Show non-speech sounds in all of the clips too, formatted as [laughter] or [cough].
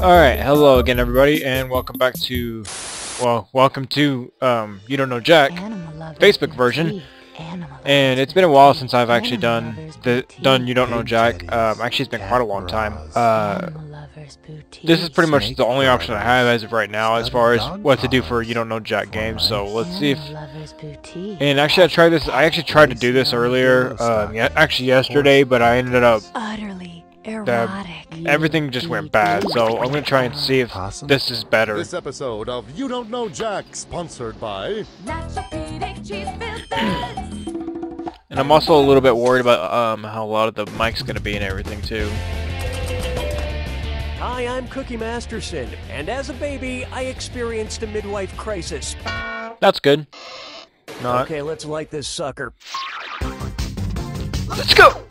Alright, hello again everybody, and welcome back to, well, welcome to, um, You Don't Know Jack, Facebook version. And it's been a while since I've actually done the done You Don't Know Jack. Um, actually, it's been quite a long time. Uh, this is pretty much the only option I have as of right now as far as what to do for You Don't Know Jack games. So let's see if. And actually, I tried this. I actually tried to do this earlier, um, yeah, actually yesterday, but I ended up. Utterly erotic. Everything just went bad. So I'm gonna try and see if this is better. This episode of You Don't Know Jack, sponsored by And I'm also a little bit worried about um, how loud the mic's going to be and everything too. Hi, I'm Cookie Masterson, and as a baby, I experienced a midwife crisis. That's good. Not. Okay, let's light this sucker. Let's go!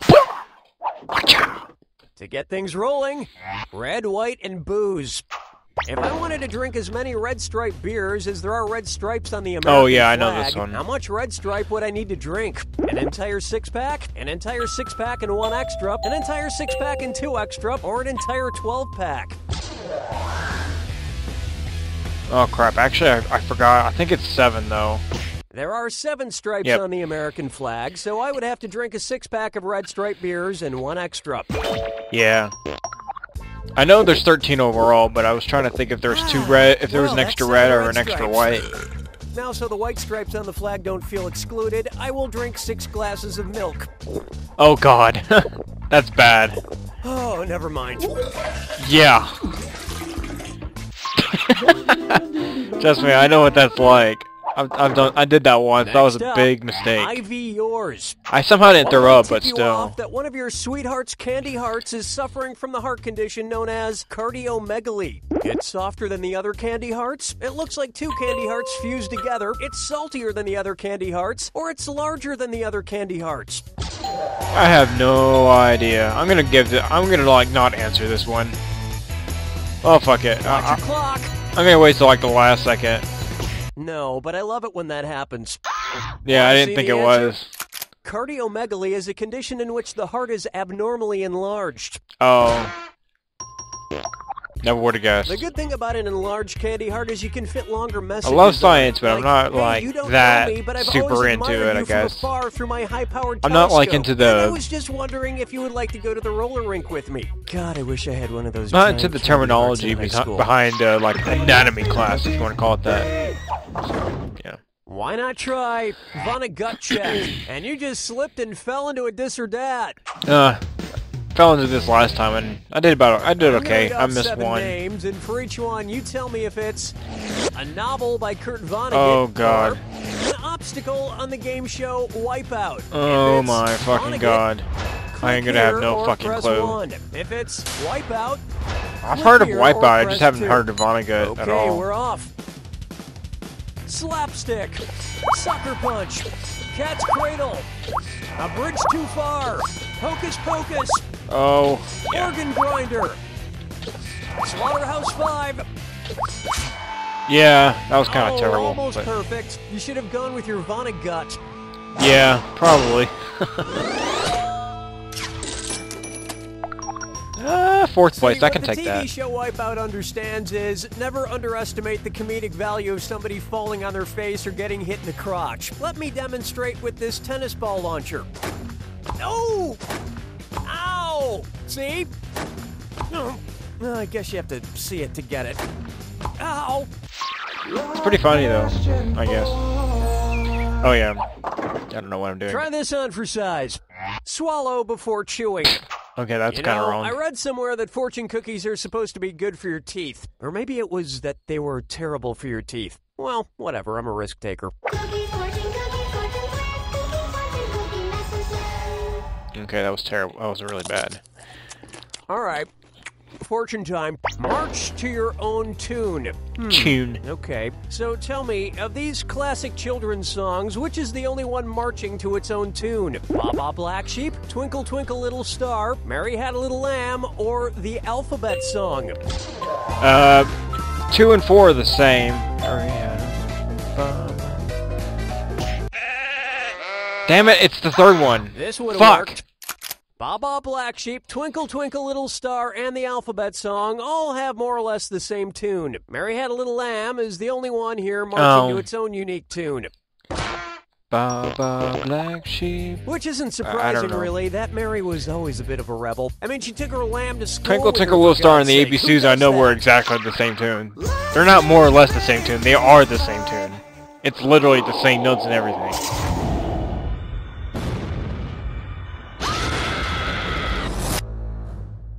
To get things rolling, red, white, and booze. If I wanted to drink as many Red Stripe beers as there are red stripes on the American Oh, yeah, I know flag, this one. How much Red Stripe would I need to drink? An entire six-pack? An entire six-pack and one extra? An entire six-pack and two extra? Or an entire 12-pack? Oh crap, actually I, I forgot. I think it's seven though. There are seven stripes Yep. on the American flag, so I would have to drink a six-pack of Red Stripe beers and one extra. Yeah. I know there's 13 overall, but I was trying to think if there's two ah, red, if there was an extra red or an extra white. Now, so the white stripes on the flag don't feel excluded, I will drink six glasses of milk. Oh god. [laughs] That's bad. Oh, never mind. Yeah. [laughs] Trust me, I know what that's like. I've, I've done. I did that once. that was a big mistake. IV yours. I somehow didn't throw up, but still. that one of your sweetheart's candy hearts is suffering from the heart condition known as cardiomegaly. It's softer than the other candy hearts. It looks like two candy hearts fused together. It's saltier than the other candy hearts, or it's larger than the other candy hearts. I have no idea. I'm gonna give the. I'm gonna like not answer this one. Oh fuck it. Watch I, your clock. am gonna wait till like the last second. No, but I love it when that happens. Yeah, I didn't think it answer? was. Cardiomegaly is a condition in which the heart is abnormally enlarged. Oh. Never would have guessed. The good thing about an enlarged candy heart is you can fit longer messages. I love science, but I'm not, like, you that me, but I've super into it, I guess. afar through my high-powered I'm not, like, into the- and I was just wondering if you would like to go to the roller rink with me. God, I wish I had one of those. Not into the terminology in high behi- school. behind uh, like anatomy class, if you want to call it that. So, yeah. Why not try Vonnegut check? and you just slipped and fell into a this or that. Uh, fell into this last time, and I did about. I did okay. I missed one. names, and for each one, you tell me if it's a novel by Kurt Vonnegut. Oh, God. An obstacle on the game show Wipeout. Oh my fucking Vonnegut, god! I ain't gonna have no fucking clue. One. If it's Wipeout, I've heard of Wipeout. I just haven't two. heard of Vonnegut okay, at all. Okay, we're off. Slapstick, sucker punch, cat's cradle, a bridge too far, hocus pocus, Oh, yeah. organ grinder, slaughterhouse five. Yeah, that was kind of oh, terrible. Almost but- perfect. You should have gone with your Vonnegut. yeah, probably. uh, [laughs] fourth See, place. I what can the take TV that. show Wipeout understands is never underestimate the comedic value of somebody falling on their face or getting hit in the crotch. Let me demonstrate with this tennis ball launcher. No! See? Oh, I guess you have to see it to get it. Ow! It's pretty funny though. I guess. Oh yeah. I don't know what I'm doing. Try this on for size. Swallow before chewing. Okay, that's kind of wrong. I read somewhere that fortune cookies are supposed to be good for your teeth. Or maybe it was that they were terrible for your teeth. Well, whatever, I'm a risk taker. Okay, that was terrible. That was really bad. All right. Fortune time. March to your own tune. Tune. Okay, so tell me, of these classic children's songs, which is the only one marching to its own tune? Baba Black Sheep, Twinkle Twinkle Little Star, Mary Had a Little Lamb, or the Alphabet Song? Uh, two and four are the same. Damn it! It's the third one. This would have Fuck. worked. Baba Black Sheep, Twinkle Twinkle Little Star, and the Alphabet Song all have more or less the same tune. Mary Had a Little Lamb is the only one here marching Oh. to its own unique tune. Baba Black Sheep. Which isn't surprising, really. That Mary was always a bit of a rebel. I mean, she took her lamb to school. Twinkle Twinkle Little Star and the ABCs I know were that? exactly the same tune. They're not more or less the same tune, they are the same tune. It's literally the same notes and everything.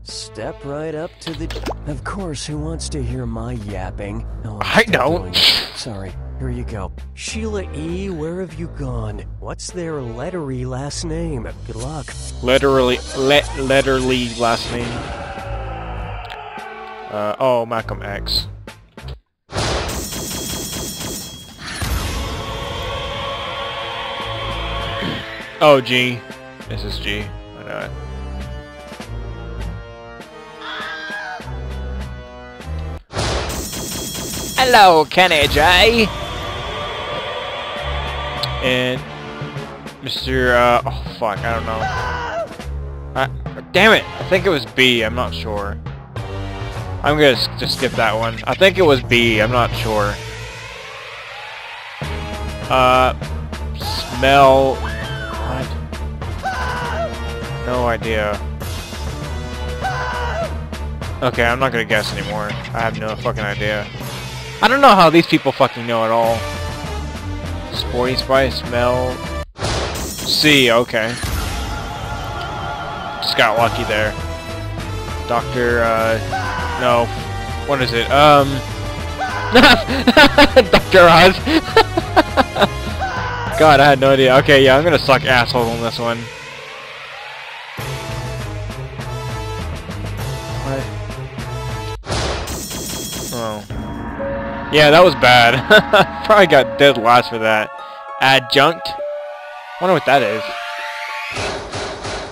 Step right up to the. Of course, who wants to hear my yapping? No, I don't. Sorry. Here you go. Sheila E., where have you gone? What's their lettery last name? Good luck. Literally, let letterly last name. Uh, oh, Malcolm X. Oh, G. This is G. I know it. Hello, Kenny G. And Mr. Uh, oh fuck, I don't know. I, damn it! I think it was B. I'm not sure. I'm gonna just skip that one. I think it was B. I'm not sure. Uh, smell. What? No idea. Okay, I'm not gonna guess anymore. I have no fucking idea. I don't know how these people fucking know at all. Sporty Spice, smell. C, okay. Just got lucky there. Doctor, uh, no. What is it? Um, [laughs] Dr. Oz. [laughs] God, I had no idea. Okay, yeah, I'm gonna suck asshole on this one. What? Yeah, that was bad. [laughs] Probably got dead last for that. Adjunct? Wonder what that is.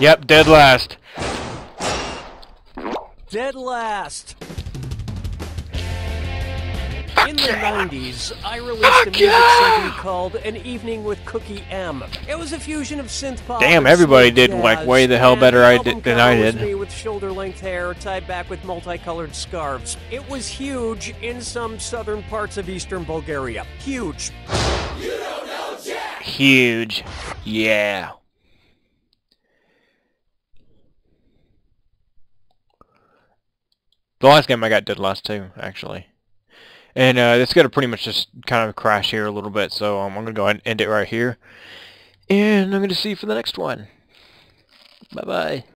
Yep, dead last. Dead last. In the 90s, I released a music CD called An Evening with Cookie M. It was a fusion of synth pop. Damn, everybody smooth did, like, way the hell and better I did than I cover was did. Me with shoulder-length hair tied back with multicolored scarves. It was huge in some southern parts of eastern Bulgaria. Huge. Huge. Yeah. The last game I got dead last too, actually. And uh, it's gonna pretty much just kind of crash here a little bit, so um, I'm gonna go ahead and end it right here. And I'm gonna see you for the next one. Bye bye.